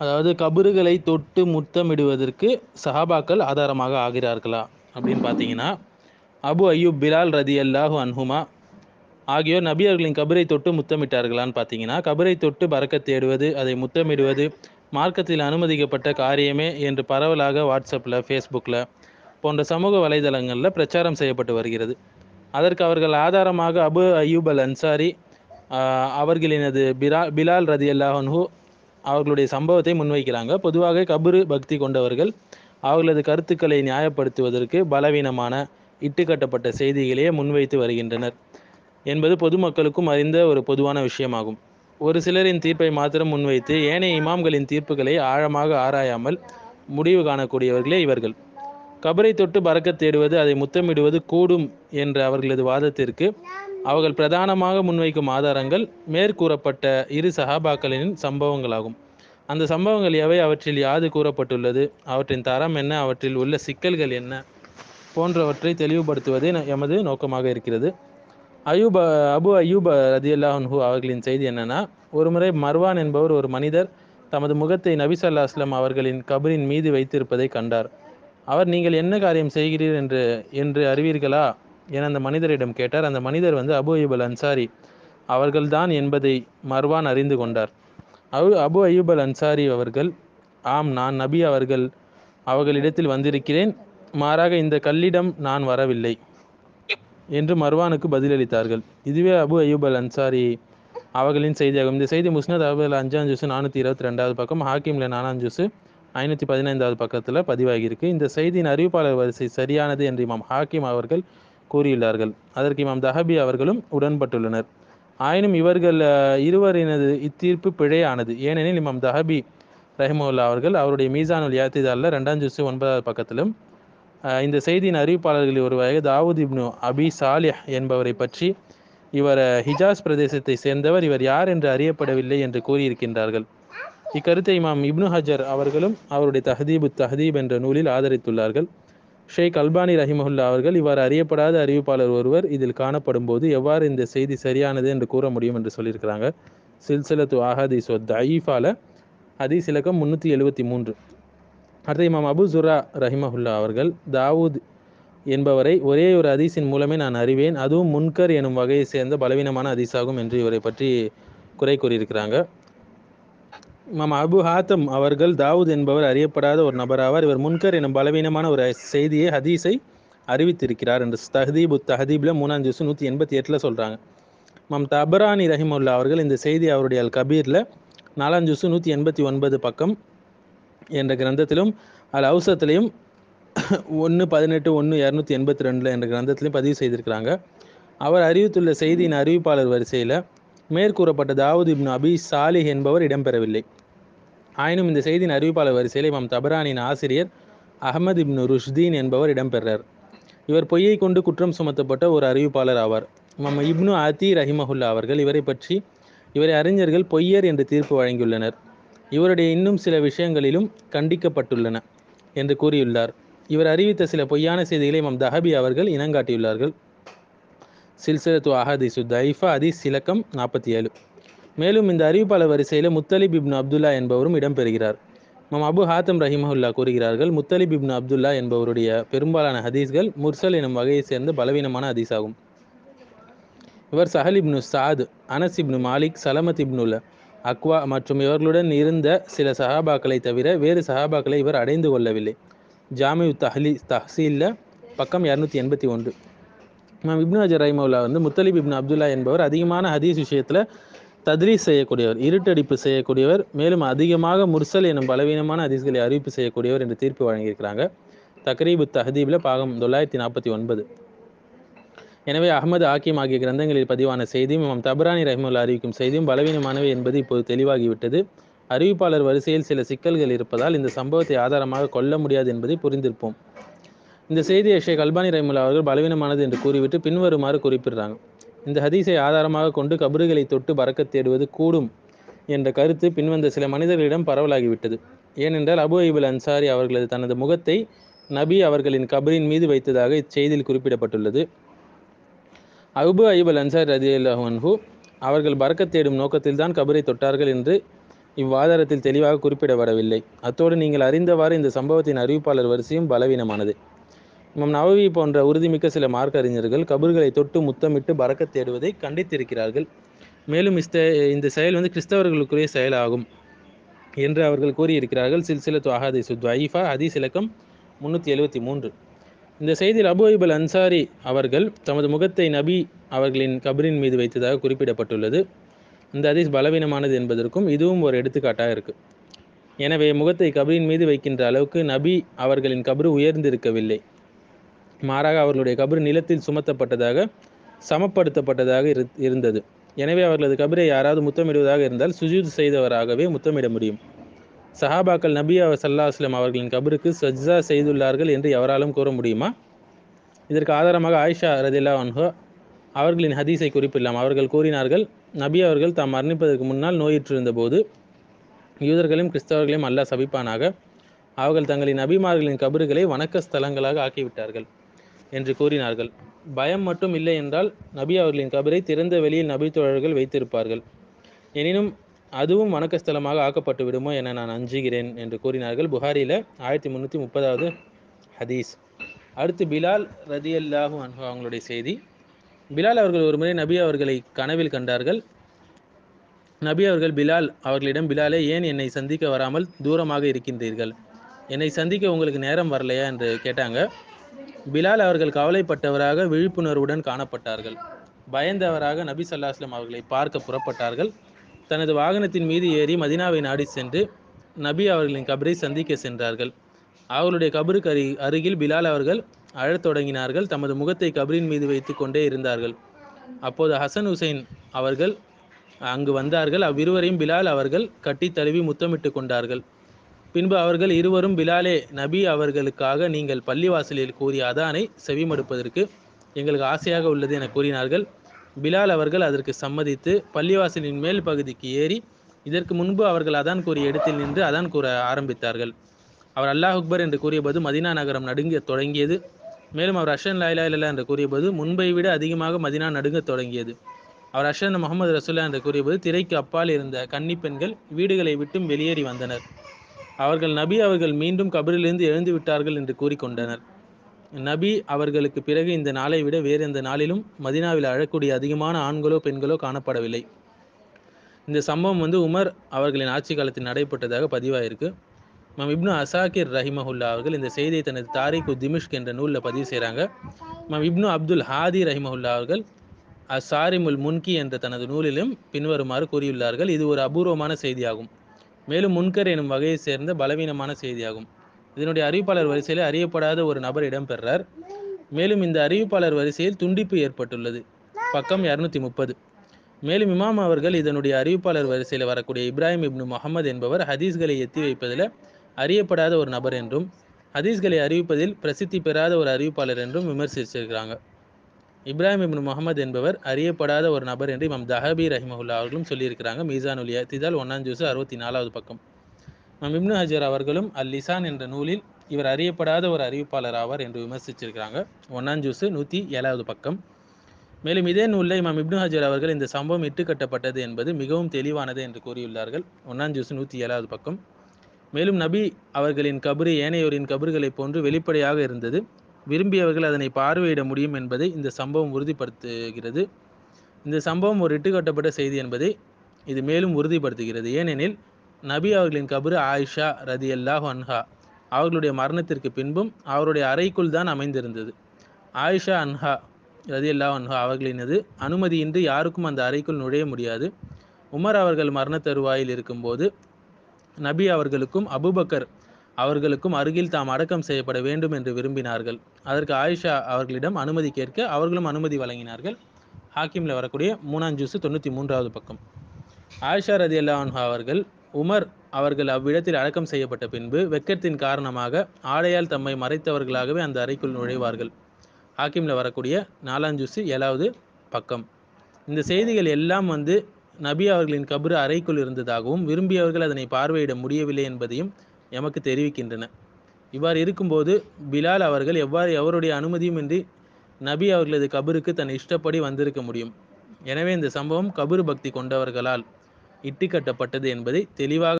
அதாவது கபறுகளை தொட்டு முத்தமிடுவதற்கு சஹாபாக்கள் ஆதாரமாக ஆகிறார்களா அப்படின்னு பார்த்தீங்கன்னா அபு அய்யூப் பிலால் ரதி அல்லாஹு அன்ஹுமா ஆகியோர் நபி அவர்களின் கபரை தொட்டு முத்தமிட்டார்களான்னு பார்த்தீங்கன்னா கபரை தொட்டு பறக்க தேடுவது அதை முத்தமிடுவது மார்க்கத்தில் அனுமதிக்கப்பட்ட காரியமே என்று பரவலாக வாட்ஸ்அப்பில் ஃபேஸ்புக்கில் போன்ற சமூக வலைதளங்களில் பிரச்சாரம் செய்யப்பட்டு வருகிறது. அதற்கு அவர்கள் ஆதாரமாக அபு அய்யூப் அல் அன்சாரி அவர்களினது பிரா பிலால் ரதி அல்லாஹன்ஹூ அவர்களுடைய சம்பவத்தை முன்வைக்கிறாங்க. பொதுவாக கபரு பக்தி கொண்டவர்கள் அவர்களது கருத்துக்களை நியாயப்படுத்துவதற்கு பலவீனமான இட்டுக்கட்டப்பட்ட செய்திகளையே முன்வைத்து வருகின்றனர் என்பது பொதுமக்களுக்கும் அறிந்த ஒரு பொதுவான விஷயமாகும். ஒரு சிலரின் தீர்ப்பை மாத்திரம் முன்வைத்து ஏனைய இமாம்களின் தீர்ப்புகளை ஆழமாக ஆராயாமல் முடிவு காணக்கூடியவர்களே இவர்கள். கபரை தொட்டு பறக்கத் தேடுவது அதை முத்தமிடுவது கூடும் என்ற அவர்களது வாதத்திற்கு அவர்கள் பிரதானமாக முன்வைக்கும் ஆதாரங்கள் மேற்கூறப்பட்ட இரு சஹாபாக்களின் சம்பவங்களாகும். அந்த சம்பவங்கள் எவை? அவற்றில் யாது கூறப்பட்டுள்ளது? அவற்றின் தரம் என்ன? அவற்றில் உள்ள சிக்கல்கள் என்ன? போன்றவற்றை தெளிவுபடுத்துவதே எமது நோக்கமாக இருக்கிறது. அயூப் அபு அய்யூப் ரதியல்லாஹு அவர்களின் செய்தி என்னன்னா ஒருமுறை மர்வான் என்பவர் ஒரு மனிதர் தமது முகத்தை நபி ஸல்லல்லாஹு அலைஹி அவர்களின் கபரின் மீது வைத்திருப்பதை கண்டார். அவர் நீங்கள் என்ன காரியம் செய்கிறீர் என்று என்று அறிவீர்களா? என அந்த மனிதரிடம் கேட்டார். அந்த மனிதர் வந்து அபு அயூபல் அல் அன்சாரி அவர்கள்தான் என்பதை மர்வான் அறிந்து கொண்டார். அபு அபு அயூபல் அல் அன்சாரி அவர்கள் ஆம் நான் நபி அவர்கள் அவர்களிடத்தில் வந்திருக்கிறேன். மாறாக இந்த கல்லிடம் நான் வரவில்லை என்று மர்வானுக்கு பதிலளித்தார்கள். இதுவே அபு அயூபல் அல் அன்சாரி அவர்களின் செய்தியாகும். இந்த செய்தி முஸ்னத் அபுல் அஞ்சாம் ஜூஸ் நானூற்றி இருபத்தி ரெண்டாவது பக்கம் ஹாக்கிம்ல நாலாம் ஜூசு ஐநூற்றி பதினைந்தாவது பக்கத்தில் பதிவாகியிருக்கு. இந்த செய்தியின் அறிவிப்பாளர் வரிசை சரியானது என்று இமாம் ஹாக்கிம் அவர்கள் கூறியுள்ளார்கள். அதற்கு இமாம் தஹபி அவர்களும் உடன்பட்டுள்ளனர். ஆயினும் இவர்கள் இருவரினது இத்தீர்ப்பு பிழையானது. ஏனெனில் இமாம் தஹபி ரஹிமுல்லா அவர்கள் அவருடைய மீசானுல் யாத்திதாலில் ரெண்டாம் ஜூஸ் ஒன்பதாவது பக்கத்திலும் இந்த செய்தியின் அறிவிப்பாளர்களில் ஒருவராக தாவூத் இப்னு அபி சாலிஹ் என்பவரை பற்றி இவர் ஹிஜாஸ் பிரதேசத்தை சேர்ந்தவர் இவர் யார் என்று அறியப்படவில்லை என்று கூறியிருக்கின்றார்கள். இக்கருத்தை இமாம் இப்னு ஹஜர் அவர்களும் அவருடைய தஹதீபு தஹதீப் என்ற நூலில் ஆதரித்துள்ளார்கள். ஷேக் அல்பானி ரஹிமஹுல்லா அவர்கள் இவ்வாறு அறியப்படாத அறிவிப்பாளர் ஒருவர் இதில் காணப்படும் போது எவ்வாறு இந்த செய்தி சரியானது என்று கூற முடியும் என்று சொல்லியிருக்கிறாங்க. சில்சிலத்து ஆஹதீஸ் தயீஃபால ஹதீஸ் இலக்கம் முந்நூற்றி எழுபத்தி மூன்று. அடுத்த இமாம் அபு ஜுரா ரஹிமஹுல்லா அவர்கள் தாவூத் என்பவரை ஒரே ஒரு ஹதீஸின் மூலமே நான் அறிவேன் அதுவும் முன்கர் எனும் வகையை சேர்ந்த பலவீனமான ஹதீஸாகும் என்று இவரை பற்றி குறை கூறியிருக்கிறாங்க. இமாம் அபு ஹாத்தம் அவர்கள் தாவூத் என்பவர் அறியப்படாத ஒரு நபராவார். இவர் முன்கர் எனும் பலவீனமான ஒரு செய்தியை ஹதீஸை அறிவித்திருக்கிறார் என்று தஹதீபு தஹதீப்ல மூணாம் ஜூஸ் நூற்றி எண்பத்தி எட்டில் சொல்கிறாங்க இமாம் தபரானி ரஹிமுல்லா அவர்கள் இந்த செய்தி அவருடைய அல் கபீரில் நாலாம் ஜூஸ் நூற்றி எண்பத்தி ஒன்பது பக்கம் என்ற கிரந்தத்திலும் அல் அவுசத்திலையும் ஒன்று பதினெட்டு ஒன்று இரநூத்தி எண்பத்தி ரெண்டில் என்ற கிரந்தத்திலையும் பதிவு செய்திருக்கிறாங்க. அவர் அறிவித்துள்ள செய்தியின் அறிவிப்பாளர் வரிசையில் மேற்கூறப்பட்ட தாவூத் இப்னு அபி சாலிஹ் என்பவர் இடம்பெறவில்லை. ஆயினும் இந்த செய்தியின் அறிவிப்பாளர் வரிசையில் இமாம் தபரானின் ஆசிரியர் அகமது இப்னு ருஷ்தீன் என்பவர் இடம்பெறார். இவர் பொய்யை கொண்டு குற்றம் சுமத்தப்பட்ட ஒரு அறிவிப்பாளர் ஆவார். இமாம் இப்னு அதி ரஹிமஹுல்லா அவர்கள் இவரை பற்றி இவரை அறிஞர்கள் பொய்யர் என்று தீர்ப்பு வழங்கியுள்ளனர். இவருடைய இன்னும் சில விஷயங்களிலும் கண்டிக்கப்பட்டுள்ளன என்று கூறியுள்ளார். இவர் அறிவித்த சில பொய்யான செய்திகளை இமாம் தஹபி அவர்கள் இனங்காட்டியுள்ளார்கள் சில்சிலத்து அஹதீசு தைஃபா ஹதீஸ் இலக்கம் நாற்பத்தி ஏழு. மேலும் இந்த அறிவிப்பாளர் வரிசையில் முத்தலிப் இப்னு அப்துல்லா என்பவரும் இடம்பெறுகிறார். மம் அபு ஹாத்தம் ரஹிமஹுல்லா கூறுகிறார்கள் முத்தலிப் இப்னு அப்துல்லா என்பவருடைய பெரும்பாலான ஹதீஸ்கள் முர்சல் எனும் வகையை சேர்ந்த பலவீனமான ஹதீஸ் ஆகும் இவர் Sahl ibn Saad Anas ibn Malik Salamah ibnul Akwa மற்றும் இவர்களுடன் இருந்த சில சஹாபாக்களை தவிர வேறு சஹாபாக்களை இவர் அடைந்து கொள்ளவில்லை. ஜாமியு தஹ்லி தஹ்சீலில் பக்கம் இரநூத்தி எண்பத்தி ஒன்று. இமாம் இப்னு அஜர் ரஹிமவுல்லா வந்து முத்தலிப் இப்னு அப்துல்லா என்பவர் அதிகமான ஹதீஸ் விஷயத்தில் தத்ரீஸ் செய்யக்கூடியவர் இருட்டடிப்பு செய்யக்கூடியவர் மேலும் அதிகமாக முர்சல் எனும் பலவீனமான ஹதீஸ்களை அறிவிப்பு செய்யக்கூடியவர் என்று தீர்ப்பு வழங்கியிருக்கிறாங்க. தக்ரீபு தஹதீபில் பாகம் தொள்ளாயிரத்தி நாற்பத்தி ஒன்பது எனவே அகமது ஆக்கிம் ஆகிய கிரந்தங்களில் பதிவான செய்தியும் இமாம் தபரானி ரஹிமுல்லா அறிவிக்கும் செய்தியும் பலவீனமானவை என்பது இப்போது தெளிவாகிவிட்டது. அறிவிப்பாளர் வரிசையில் சில சிக்கல்கள் இருப்பதால் இந்த சம்பவத்தை ஆதாரமாக கொள்ள முடியாது என்பதை புரிந்திருப்போம். இந்த செய்தியை ஷேக் அல்பானி ரஹிமுல்லா அவர்கள் பலவீனமானது என்று கூறிவிட்டு பின்வருமாறு குறிப்பிடுறாங்க. இந்த ஹதீஸை ஆதாரமாக கொண்டு கபறுகளை தொட்டு பறக்க தேடுவது கூடும் என்ற கருத்து பின்வந்த சில மனிதர்களிடம் பரவலாகிவிட்டது. ஏனென்றால் அபு ஐபுல் அன்சாரி அவர்களது தனது முகத்தை நபி அவர்களின் கபரின் மீது வைத்ததாக இச்செய்தியில் குறிப்பிடப்பட்டுள்ளது. அபு ஐபுல் அன்சாரி ரதி அன்ஹு அவர்கள் பறக்கத் தேடும் நோக்கத்தில் தான் கபரை தொட்டார்கள் என்று இவ்வாதாரத்தில் தெளிவாக குறிப்பிடப்படவில்லை. அத்தோடு நீங்கள் அறிந்தவாறு இந்த சம்பவத்தின் அறிவிப்பாளர் வரிசையும் பலவீனமானது. இமாம் நவவி போன்ற உறுதிமிக்க சில மார்க்க அறிஞர்கள் கபர்களை தொட்டு முத்தமிட்டு பறக்க தேடுவதை கண்டித்திருக்கிறார்கள். மேலும் இஸ்த இந்த செயல் வந்து கிறிஸ்தவர்களுக்குரிய செயலாகும் என்று அவர்கள் கூறியிருக்கிறார்கள். சில்சிலத்து அஹாதிசு துவைஃபா ஹதீஸ் இலக்கம் முன்னூற்றி எழுபத்தி மூன்று. இந்த செய்தியில் அபு ஐபல் அன்சாரி அவர்கள் தமது முகத்தை நபி அவர்களின் கபரின் மீது வைத்ததாக குறிப்பிடப்பட்டுள்ளது. இந்த ஹதீஸ் பலவீனமானது என்பதற்கும் இதுவும் ஒரு எடுத்துக்காட்டாக இருக்குது எனவே முகத்தை கபரின் மீது வைக்கின்ற அளவுக்கு நபி அவர்களின் கபரு உயர்ந்திருக்கவில்லை. மாறாக அவர்களுடைய கபர் நிலத்தில் சுமத்தப்பட்டதாக சமப்படுத்தப்பட்டதாக இரு இருந்தது. எனவே அவர்களது கபரை யாராவது முத்தமிடுவதாக இருந்தால் சுஜூத் செய்தவராகவே முத்தமிட முடியும். சஹாபாக்கள் நபி சல்லா அஸ்லம் அவர்களின் கபருக்கு சஜ்ஜா செய்துள்ளார்கள் என்று எவராலும் கூற முடியுமா? இதற்கு ஆதாரமாக ஆயிஷா ரதில்லா அன்ஹோ அவர்களின் ஹதீஸை குறிப்பிடலாம். அவர்கள் கூறினார்கள் நபி அவர்கள் தாம் மரணிப்பதற்கு முன்னால் நோயிற்றிருந்த போது யூதர்களையும் கிறிஸ்தவர்களையும் அல்லாஹ் சபிப்பானாக. அவர்கள் தங்களின் நபிமார்களின் கபறுகளை வணக்க ஸ்தலங்களாக ஆக்கிவிட்டார்கள். என்று கூறினார்கள். பயம் மட்டும் இல்லை என்றால் நபி அவர்களின் கபரை திறந்த வெளியில் நபி தோழர்கள் வைத்திருப்பார்கள். எனினும் அதுவும் வணக்கஸ்தலமாக ஆக்கப்பட்டு விடுமோ என நான் அஞ்சுகிறேன் என்று கூறினார்கள். புகாரியில் ஆயிரத்தி முந்நூற்றி முப்பதாவது ஹதீஸ். அடுத்து பிலால் ரதியல்லாஹு அன்ஹா அவங்களுடைய செய்தி. பிலால் அவர்கள் ஒரு முறை நபி அவர்களை கனவில் கண்டார்கள். நபி அவர்கள் பிலால் அவர்களிடம் பிலாலே ஏன் என்னை சந்திக்க வராமல் தூரமாக இருக்கின்றீர்கள்? என்னை சந்திக்க உங்களுக்கு நேரம் வரலையா? என்று கேட்டாங்க. பிலால் அவர்கள் கவலைப்பட்டவராக விழிப்புணர்வுடன் காணப்பட்டார்கள். பயந்தவராக நபி சல்லாஸ்லம் அவர்களை பார்க்க புறப்பட்டார்கள். தனது வாகனத்தின் மீது ஏறி மதினாவை நாடி சென்று நபி அவர்களின் கபரை சந்திக்க சென்றார்கள். அவர்களுடைய கபருக்கு அரு அருகில் பிலால் அவர்கள் அழத் தொடங்கினார்கள். தமது முகத்தை கபரின் மீது வைத்து கொண்டே இருந்தார்கள். அப்போது ஹசன் ஹுசைன் அவர்கள் அங்கு வந்தார்கள். அவ்விருவரையும் பிலால் அவர்கள் கட்டி தழுவி முத்தமிட்டு கொண்டார்கள். பின்பு அவர்கள் இருவரும் பிலாலே நபி அவர்களுக்காக நீங்கள் பள்ளிவாசலில் கூறிய அதானை செவிமடுப்பதற்கு எங்களுக்கு ஆசையாக உள்ளது என கூறினார்கள். பிலால் அவர்கள் அதற்கு சம்மதித்து பள்ளிவாசலின் மேல் பகுதிக்கு ஏறி இதற்கு முன்பு அவர்கள் அதான் கூறிய இடத்தில் நின்று அதான் கூற ஆரம்பித்தார்கள். அவர் அல்லாஹ் அக்பர் என்று கூறியபோது மதினா நகரம் நடுங்க தொடங்கியது. மேலும் அவர் அஷன் லாயிலா இல்லா என்று கூறியபோது முன்பை விட அதிகமாக மதினா நடுங்க தொடங்கியது. அவர் அஷன் முகமது ரசுல்லா என்று கூறியபோது திரைக்கு அப்பால் இருந்த கன்னி பெண்கள் வீடுகளை விட்டும் வெளியேறி வந்தனர். அவர்கள் நபி அவர்கள் மீண்டும் கபரிலிருந்து எழுந்து விட்டார்கள் என்று கூறிக்கொண்டனர். நபி அவர்களுக்கு பிறகு இந்த நாளை விட வேறு எந்த நாளிலும் மதினாவில் அழக்கூடிய அதிகமான ஆண்களோ பெண்களோ காணப்படவில்லை. இந்த சம்பவம் வந்து உமர் அவர்களின் ஆட்சி காலத்தில் நடைபெற்றதாக பதிவாயிருக்கு. மம் இப்னு அசாக்கிர் ரஹிமஹுல்லா அவர்கள் இந்த செய்தியை தனது தாரிக் திமிஷ்க் என்ற நூலில் பதிவு செய்கிறாங்க மம் இப்னு அப்துல் ஹாதி ரஹிமஹுல்லா அவர்கள் அசாரிமுல் முன்கி என்ற தனது நூலிலும் பின்வருமாறு கூறியுள்ளார்கள். இது ஒரு அபூர்வமான செய்தியாகும். மேலும் முன்கர் எனும் வகையை சேர்ந்த பலவீனமான செய்தியாகும். இதனுடைய அறிவிப்பாளர் வரிசையில் அறியப்படாத ஒரு நபர் இடம்பெறார். மேலும் இந்த அறிவிப்பாளர் வரிசையில் துண்டிப்பு ஏற்பட்டுள்ளது. பக்கம் இரநூத்தி முப்பது. மேலும் இமாம் அவர்கள் இதனுடைய அறிவிப்பாளர் வரிசையில் வரக்கூடிய இப்ராஹிம் இப்னு முகமது என்பவர் ஹதீஸ்களை எத்தி வைப்பதில் அறியப்படாத ஒரு நபர் என்றும் ஹதீஸ்களை அறிவிப்பதில் பிரசித்தி பெறாத ஒரு அறிவிப்பாளர் என்றும் விமர்சிச்சிருக்கிறாங்க. இப்ராஹிம் இப்னு முகமது என்பவர் அறியப்படாத ஒரு நபர் என்று இமாம் தஹபி ரஹிமஹுல்லா அவர்களும் சொல்லியிருக்கிறாங்க. மீசானுல் திதால் ஒன்னாம் ஜூஸ் அறுபத்தி நாலாவது பக்கம். இமாம் இப்னு ஹஜர் அவர்களும் அல் லிசான் என்ற நூலில் இவர் அறியப்படாத ஒரு அறிவிப்பாளர் ஆவார் என்று விமர்சிச்சிருக்கிறாங்க. ஒன்னாம் ஜூஸ் நூற்றி ஏழாவது பக்கம். மேலும் இதே நூலில் இமாம் இப்னு ஹஜர் அவர்கள் இந்த சம்பவம் இட்டுக்கட்டப்பட்டது என்பது மிகவும் தெளிவானது என்று கூறியுள்ளார்கள். ஒன்னாம் ஜூஸ் நூற்றி ஏழாவது பக்கம். மேலும் நபி அவர்களின் கபரு ஏனையோரின் கபறுகளைப் போன்று வெளிப்படையாக இருந்தது. விரும்பியவர்கள் அதனை பார்வையிட முடியும் என்பதை இந்த சம்பவம் உறுதிப்படுத்துகிறது. இந்த சம்பவம் ஒரு இட்டுக்கட்டப்பட்ட செய்தி என்பதை இது மேலும் உறுதிப்படுத்துகிறது. ஏனெனில் நபி அவர்களின் கபரு ஆயிஷா ரதி அல்லாஹ் அன்ஹா அவர்களுடைய மரணத்திற்கு பின்பும் அவருடைய அறைக்குள் தான் அமைந்திருந்தது. ஆயிஷா அன்ஹா ரதி அல்லாஹ் அன்ஹா அவர்களினது அனுமதியின்றி யாருக்கும் அந்த அறைக்குள் நுழைய முடியாது. உமர் அவர்கள் மரண தருவாயில் இருக்கும்போது நபி அவர்களுக்கும் அபுபக்கர் அவர்களுக்கும் அருகில் தாம் அடக்கம் செய்யப்பட வேண்டும் என்று விரும்பினார்கள். அதற்கு ஆயிஷா அவர்களிடம் அனுமதி கேட்க அவர்களும் அனுமதி வழங்கினார்கள். ஹாக்கிமில் வரக்கூடிய மூணாம் ஜூஸ் தொண்ணூற்றி மூன்றாவது பக்கம். ஆயிஷா ரதி அல்லாஹா அவர்கள் உமர் அவர்கள் அவ்விடத்தில் அடக்கம் செய்யப்பட்ட பின்பு வெக்கத்தின் காரணமாக ஆடையால் தம்மை மறைத்தவர்களாகவே அந்த அறைக்குள் நுழைவார்கள். ஹாக்கிமில் வரக்கூடிய நாலாம் ஜூஸு ஏழாவது பக்கம். இந்த செய்திகள் எல்லாம் வந்து நபி அவர்களின் கபரு அறைக்குள் இருந்ததாகவும் விரும்பியவர்கள் அதனை பார்வையிட முடியவில்லை என்பதையும் எமக்கு தெரிவிக்கின்றன. இவ்வாறு இருக்கும்போது பிலால் அவர்கள் எவ்வாறு எவருடைய அனுமதியுமின்றி நபி அவர்களது கபருக்கு தன் இஷ்டப்படி வந்திருக்க முடியும்? எனவே இந்த சம்பவம் கபரு பக்தி கொண்டவர்களால் இட்டுக்கட்டப்பட்டது என்பதை தெளிவாக